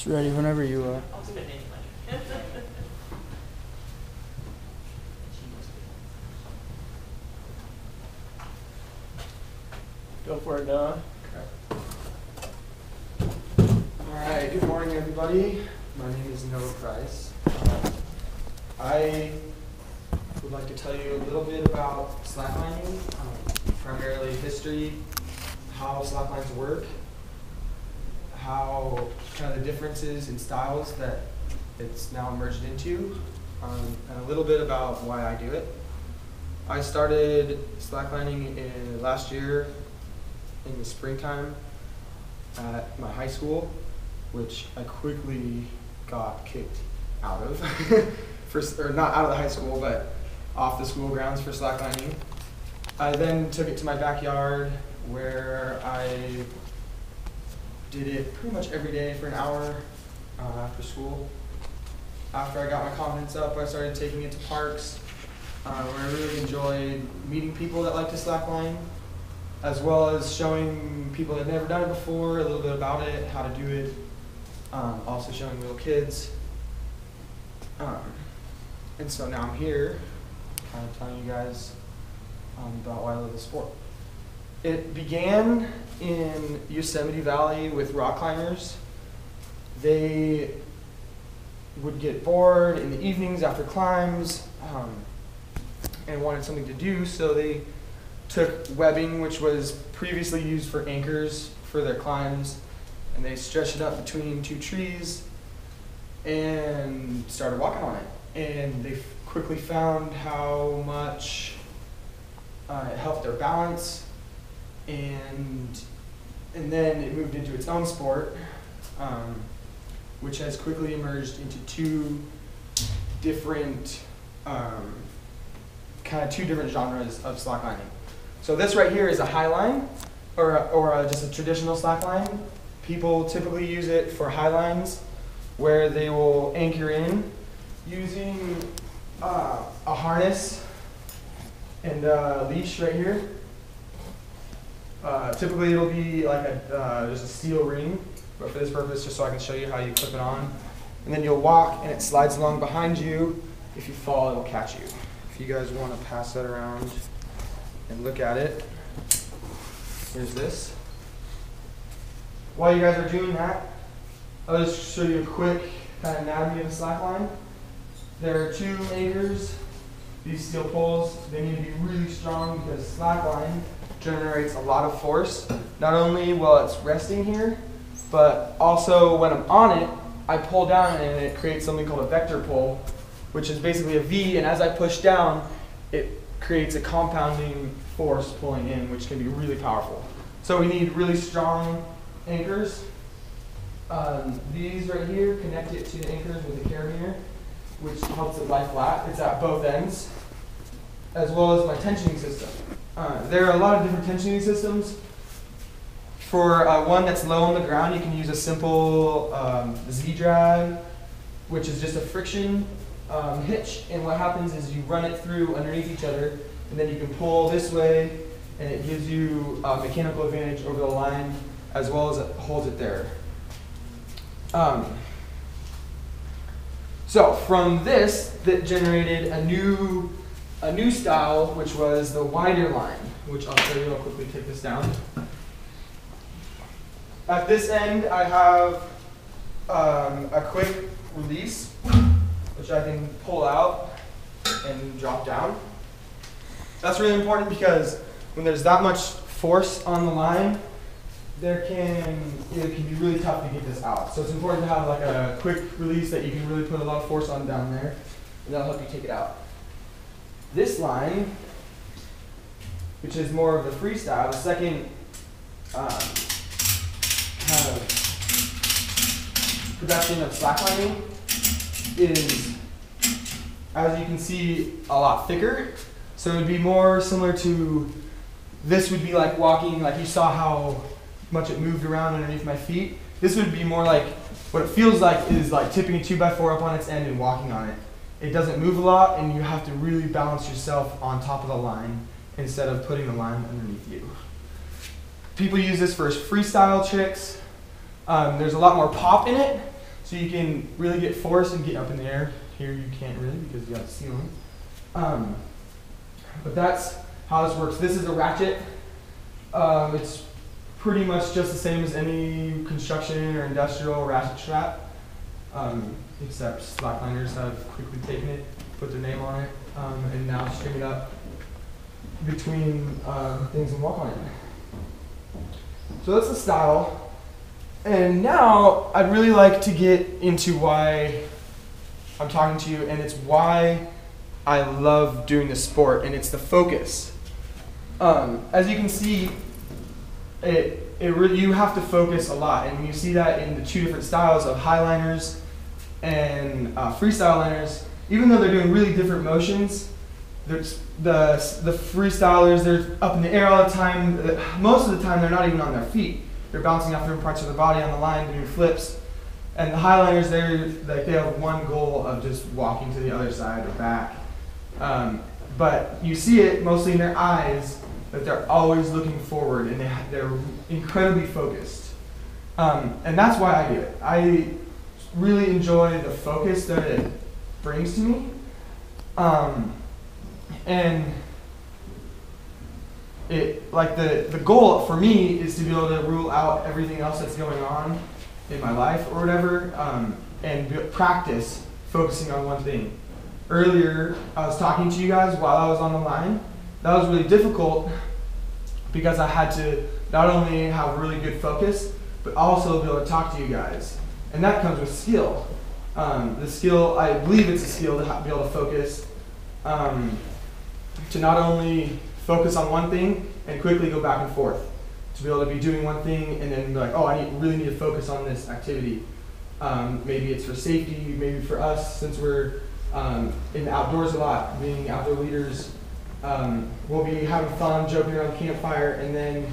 Just ready whenever you are. I'll spend any money. Go for it, Noah. Alright, good morning, everybody. My name is Noah Price. Um, I would like to tell you a little bit about slacklining, um, primarily history, how slacklines work, how kind of the differences in styles that it's now merged into, um, and a little bit about why I do it. I started slacklining in last year in the springtime at my high school, which I quickly got kicked out of, for, or not out of the high school, but off the school grounds for slacklining. I then took it to my backyard where I did it pretty much every day for an hour uh, after school. After I got my confidence up, I started taking it to parks uh, where I really enjoyed meeting people that like to slackline as well as showing people that have never done it before a little bit about it, how to do it. Um, also showing little kids. Um, and so now I'm here, kind of telling you guys um, about why I love the sport. It began in Yosemite Valley with rock climbers. They would get bored in the evenings after climbs um, and wanted something to do, so they took webbing, which was previously used for anchors for their climbs, and they stretched it up between two trees and started walking on it. And they quickly found how much uh, it helped their balance, and and then it moved into its own sport, um, which has quickly emerged into two different um, kind of two different genres of slacklining. So this right here is a high line, or, or a, just a traditional slackline. People typically use it for high lines, where they will anchor in using uh, a harness and a leash right here. Uh, typically it'll be like a, uh, just a steel ring, but for this purpose, just so I can show you how you clip it on. And then you'll walk and it slides along behind you. If you fall, it'll catch you. If you guys want to pass that around and look at it. Here's this. While you guys are doing that, I'll just show you a quick kind of anatomy of a slack line. There are two anchors. These steel poles, they need to be really strong because slack line generates a lot of force, not only while it's resting here, but also when I'm on it, I pull down and it creates something called a vector pull, which is basically a V, and as I push down, it creates a compounding force pulling in, which can be really powerful. So we need really strong anchors. Um, these right here connect it to the anchors with a carabiner, which helps it lie flat. It's at both ends, as well as my tensioning system. Uh, there are a lot of different tensioning systems. For uh, one that's low on the ground, you can use a simple um, Z-drag, which is just a friction um, hitch, and what happens is you run it through underneath each other, and then you can pull this way, and it gives you a mechanical advantage over the line, as well as it holds it there. Um, so from this, that generated a new, a new style, which was the wider line, which I'll show you. I'll quickly take this down. At this end, I have um, a quick release which I can pull out and drop down. That's really important because when there's that much force on the line, there can it can be really tough to get this out. So it's important to have like a quick release that you can really put a lot of force on down there, and that'll help you take it out. This line, which is more of the freestyle, the second um, kind of production of slacklining is, as you can see, a lot thicker. So it would be more similar to, this would be like walking, like you saw how much it moved around underneath my feet. This would be more like, what it feels like is like tipping a 2x4 up on its end and walking on it. It doesn't move a lot and you have to really balance yourself on top of the line instead of putting the line underneath you. People use this for freestyle tricks. Um, there's a lot more pop in it, So you can really get force and get up in the air. Here you can't really because you have the ceiling. Um, but that's how this works. This is a ratchet. Um, it's pretty much just the same as any construction or industrial ratchet strap, um, except slackliners have quickly taken it, put their name on it, um, and now string it up between uh, things and walk on it. So that's the style. And now I'd really like to get into why I'm talking to you, and it's why I love doing this sport, and it's the focus. Um, as you can see, it, it really, you have to focus a lot, and you see that in the two different styles of highliners and uh, freestyle liners. Even though they're doing really different motions, there's the the freestylers they're up in the air all the time. Most of the time, they're not even on their feet. They're bouncing off different parts of their body on the line, doing flips. And the highliners, they're like they have one goal of just walking to the other side or back. Um, but you see it mostly in their eyes that they're always looking forward and they, they're incredibly focused. Um, and that's why I do it. I really enjoy the focus that it brings to me. Um, and it like the, the goal for me is to be able to rule out everything else that's going on in my life or whatever um, and be, practice focusing on one thing earlier i was talking to you guys while i was on the line that was really difficult because i had to not only have really good focus but also be able to talk to you guys and that comes with skill um, the skill i believe it's a skill to be able to focus um, to not only focus on one thing and quickly go back and forth. To be able to be doing one thing and then be like, oh, I need, really need to focus on this activity. Um, maybe it's for safety, maybe for us, since we're um, in the outdoors a lot, being outdoor leaders, um, we'll be having fun, joking around the campfire, and then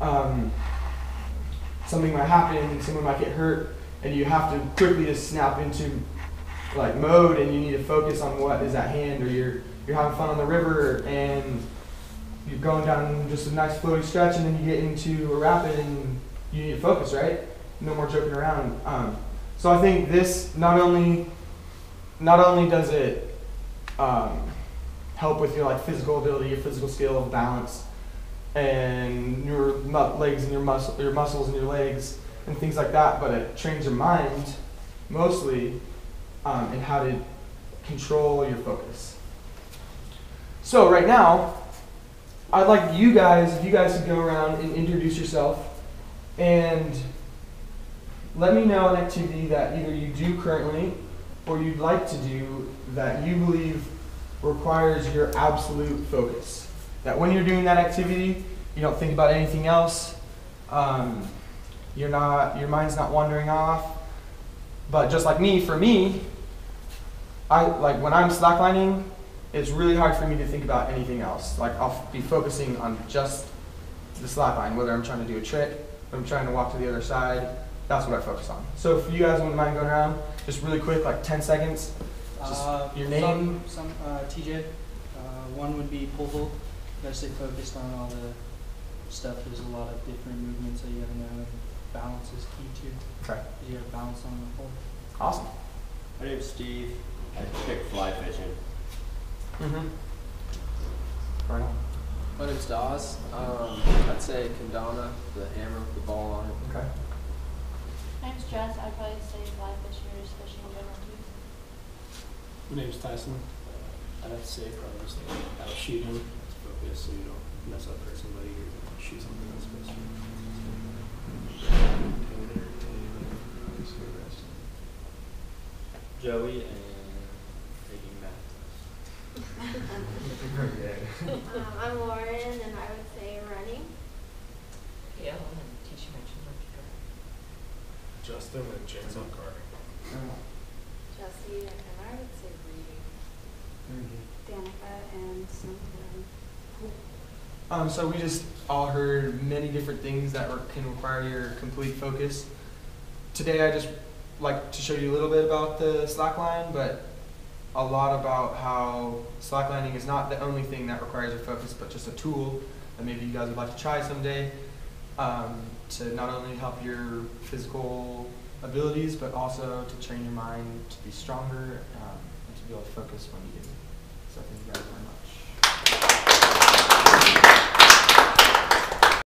um, something might happen, someone might get hurt, and you have to quickly just snap into like mode, and you need to focus on what is at hand, or you're you're having fun on the river and you're going down just a nice floaty stretch and then you get into a rapid and you need to focus, right? No more joking around. Um, so I think this not only not only does it um, help with your like physical ability, your physical skill of balance, and your mu- legs and your muscle, your muscles and your legs and things like that, but it trains your mind mostly um, in how to control your focus. So right now, I'd like you guys, if you guys could go around and introduce yourself and let me know an activity that either you do currently or you'd like to do that you believe requires your absolute focus. That when you're doing that activity, you don't think about anything else. Um, you're not, your mind's not wandering off. But just like me, for me, I like when I'm slacklining, it's really hard for me to think about anything else. Like I'll be focusing on just the slackline, whether I'm trying to do a trick, I'm trying to walk to the other side, that's what I focus on. So if you guys wouldn't mind going around, just really quick, like 10 seconds, uh, your name. Some, some uh, TJ. Uh, one would be pole vault. You gotta stay focused on all the stuff. There's a lot of different movements that you have to know. Balance is key too. Okay. You gotta balance on the pole. Awesome. My name's Steve. I pick fly fishing. Mm-hmm. Right on. My name's Dawes. Um, I'd say Kendama, the hammer with the ball on it. Okay. My name's Jess. I'd probably say fly fishing or just fishing in general too. My name's Tyson. I'd have to say probably just like out shooting, focus so you don't mess up hurt somebody or shoot something that's supposed to. Joey and taking math. Um, I'm Lauren, and I would say running. Yeah, and teaching action Justin and James on card. Jesse, and I would say reading. Danica and something. Um, so we just all heard many different things that re- can require your complete focus. Today I just like to show you a little bit about the slackline, but a lot about how slacklining is not the only thing that requires your focus, but just a tool that maybe you guys would like to try someday um, to not only help your physical abilities, but also to train your mind to be stronger um, and to be able to focus when needed. So thank you guys much.